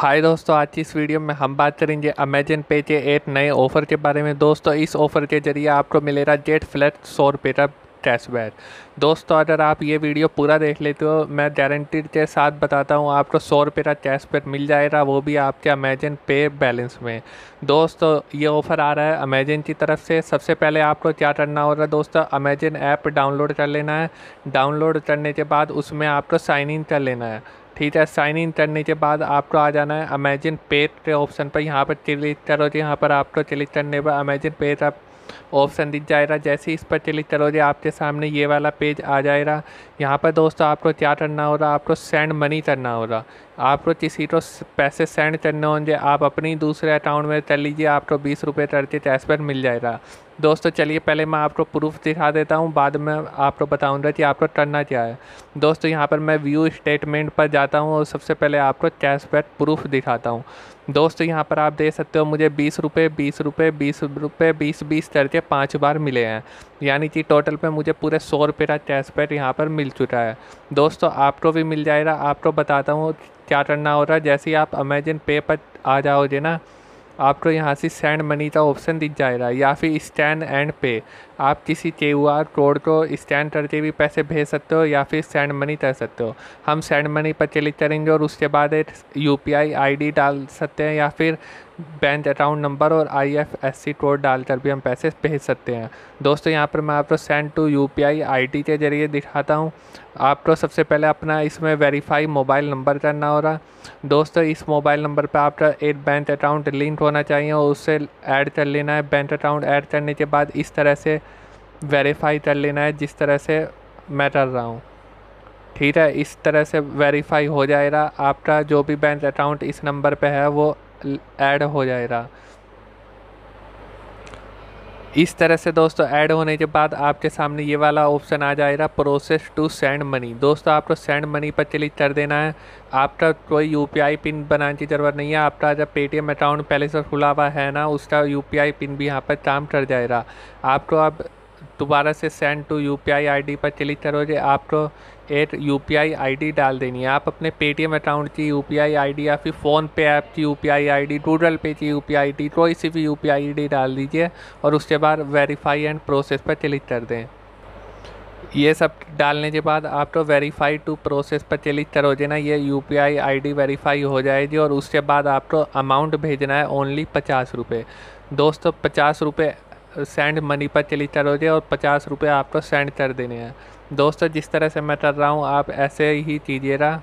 हाय दोस्तों, आज की इस वीडियो में हम बात करेंगे अमेजन पे के एक नए ऑफ़र के बारे में। दोस्तों, इस ऑफ़र के ज़रिए आपको मिलेगा जेट फ्लैट सौ रुपये का कैशबैक दोस्तों, अगर आप ये वीडियो पूरा देख लेते हो, मैं गारंटी के साथ बताता हूँ, आपको सौ रुपये का कैशबैक मिल जाएगा, वो भी आपके अमेजन पे बैलेंस में। दोस्तों, ये ऑफ़र आ रहा है अमेजन की तरफ़ से। सबसे पहले आपको क्या करना हो होगा दोस्तों अमेजन ऐप डाउनलोड कर लेना है। डाउनलोड करने के बाद उसमें आपको साइन इन कर लेना है। ठीक है, साइन इन करने के बाद आपको आ जाना है अमेजन पे के ऑप्शन पर। यहाँ पर क्लिक करो तो यहाँ पर आपको क्लिक करने पर अमेजन पे का ऑप्शन दिख जाएगा। जैसे इस पर क्लिक करोगे, आपके सामने ये वाला पेज आ जाएगा। यहाँ पर दोस्तों आपको क्या करना होगा, आपको सेंड मनी करना होगा। आपको किसी को पैसे सेंड करने होंगे। आप अपनी दूसरे अकाउंट में कर लीजिए, आपको बीस रुपये करके कैशबैक मिल जाएगा। दोस्तों, चलिए पहले मैं आपको प्रूफ दिखा देता हूँ, बाद में आपको बताऊँगा कि आपको करना क्या है। दोस्तों, यहाँ पर मैं व्यू स्टेटमेंट पर जाता हूँ और सबसे पहले आपको कैशबैक प्रूफ दिखाता हूँ। दोस्तों, यहाँ पर आप देख सकते हो, मुझे बीस रुपये बीस रुपये बीस रुपये बीस बीस करके पाँच बार मिले हैं। यानी कि टोटल पे मुझे पूरे सौ रुपये का कैशबैक यहाँ पर मिल चुका है। दोस्तों, आपको भी मिल जाएगा। आपको बताता हूँ क्या करना हो रहा है? जैसे ही आप अमेजन पे पर आ जाओगे ना, आपको यहाँ से सेंड मनी का ऑप्शन दिख जाएगा, या फिर स्टैंड एंड पे आप किसी क्यू आर कोड को स्कैन करके भी पैसे भेज सकते हो या फिर सेंड मनी कर सकते हो। हम सेंड मनी पर क्लिक करेंगे और उसके बाद एक U P I I D डाल सकते हैं या फिर बैंक अकाउंट नंबर और I F S C code डालकर भी हम पैसे भेज सकते हैं। दोस्तों, यहाँ पर मैं आपको send to U P I I D के ज़रिए दिखाता हूँ। आपको सबसे पहले अपना इसमें वेरीफाई मोबाइल नंबर करना होगा। दोस्तों, इस मोबाइल नंबर पर आपका एक बैंक अकाउंट लिंक होना चाहिए और उससे ऐड कर लेना है। बैंक अकाउंट ऐड करने के बाद इस तरह से वेरीफाई कर लेना है जिस तरह से मैं कर रहा हूँ। ठीक है? इस तरह से वेरीफाई हो जाएगा। आपका जो भी बैंक अकाउंट इस नंबर पे है, वो ऐड हो जाएगा। इस तरह से दोस्तों ऐड होने के बाद आपके सामने ये वाला ऑप्शन आ जाएगा प्रोसेस टू सेंड मनी दोस्तों, आपको सेंड मनी पर क्लिक कर देना है। आपका कोई यूपीआई पिन बनाने की ज़रूरत नहीं है। आपका जब पेटीएम अकाउंट पहले से खुला हुआ है ना, उसका यूपीआई पिन भी यहाँ पर काम कर जाएगा। आपको अब दोबारा से send to U P I पर क्लिक करोगे, आपको एक यू पी आई डाल देनी है। आप अपने पेटीएम अकाउंट की यू पी आई या फिर फ़ोन पे ऐप की यू पी आई गूगल पे की यू पी आई डी कोई सी भी यू पी आई डाल दीजिए और उसके बाद वेरीफाई एंड प्रोसेस पर क्लिक कर दें। ये सब डालने के बाद आप तो वेरीफाई टू प्रोसेस पर क्लिक करोगे ना, ये U P I I D verify हो जाएगी और उसके बाद आपको अमाउंट भेजना है ओनली पचास रुपये दोस्तों, पचास रुपये सेंड मनी पर क्लिक करोगे और पचास रुपये आपको सेंड कर देने हैं। दोस्तों, जिस तरह से मैं कर रहा हूँ, आप ऐसे ही कीजिएगा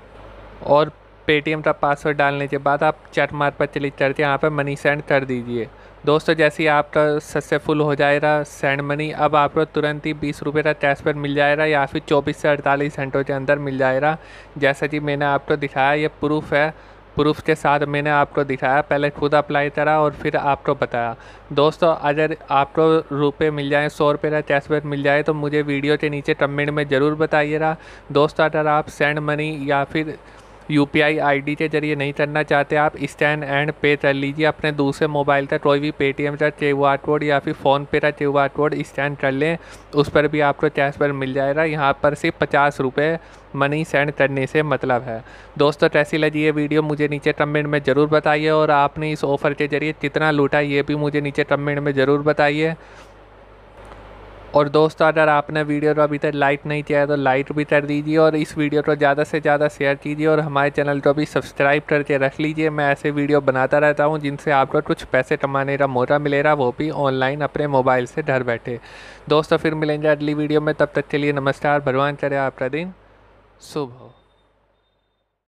और पेटीएम का पासवर्ड डालने के बाद आप चैट मार पर क्लिक करके यहाँ पर मनी सेंड कर दीजिए। दोस्तों, जैसे ही आपका सक्सेसफुल हो जाएगा सेंड मनी अब आपको तुरंत ही बीस रुपये का कैशबैक मिल जाएगा या फिर चौबीस से अड़तालीस घंटों के अंदर मिल जाएगा। जैसा कि मैंने आपको दिखाया, ये प्रूफ है। प्रूफ के साथ मैंने आपको दिखाया, पहले खुद अप्लाई करा और फिर आपको बताया। दोस्तों, अगर आपको रुपए मिल जाए, सौ रुपये का कैशबैक मिल जाए तो मुझे वीडियो के नीचे कमेंट में ज़रूर बताइएगा। दोस्तों, अगर आप सेंड मनी या फिर U P I I D के ज़रिए नहीं करना चाहते, आप स्टैंड एंड पे कर लीजिए। अपने दूसरे मोबाइल तक कोई भी पेटीएम का क्यू आर कोड या फिर फ़ोनपे का क्यू आर कोड स्टैंड कर लें, उस पर भी आपको कैशबैक मिल जाएगा। यहाँ पर सिर्फ़ पचास रुपये मनी सेंड करने से मतलब है। दोस्तों, कैसी लगी ये वीडियो मुझे नीचे कमेंट में ज़रूर बताइए और आपने इस ऑफ़र के ज़रिए कितना लूटा, ये भी मुझे नीचे कमेंट में ज़रूर बताइए। और दोस्तों, अगर आपने वीडियो को अभी तक लाइक नहीं किया है तो लाइक भी कर दीजिए और इस वीडियो को ज़्यादा से ज़्यादा शेयर कीजिए और हमारे चैनल को भी सब्सक्राइब करके रख लीजिए। मैं ऐसे वीडियो बनाता रहता हूँ, जिनसे आपको कुछ पैसे कमाने का मौका मिलेगा वो भी ऑनलाइन अपने मोबाइल से घर बैठे। दोस्तों, फिर मिलेंगे अगली वीडियो में, तब तक के लिए नमस्कार, भगवान करे आपका दिन। शुभ हो।